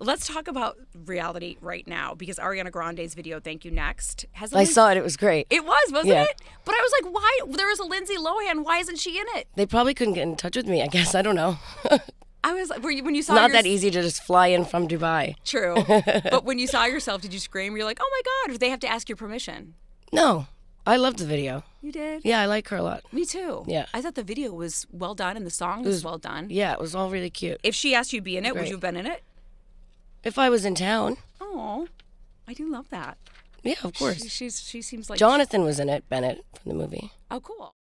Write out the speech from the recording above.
Let's talk about reality right now because Ariana Grande's video "Thank U Next" has. I saw it. It was great. It was, wasn't Yeah. it? But I was like, why? There was a Lindsay Lohan. Why isn't she in it? They probably couldn't get in touch with me. I guess I don't know. I was like, were you, when you saw Not your- that easy to just fly in from Dubai. True, but when you saw yourself, did you scream? You're like, oh my god! Or they have to ask your permission. No, I loved the video. You did. Yeah, I like her a lot. Me too. Yeah. I thought the video was well done and the song was, well done. Yeah, it was all really cute. If she asked you to be in it, would you have been in it? If I was in town, Oh, I do love that. yeah, of course. She, she's she seems like Jonathan was in it, Bennett from the movie. Oh, cool.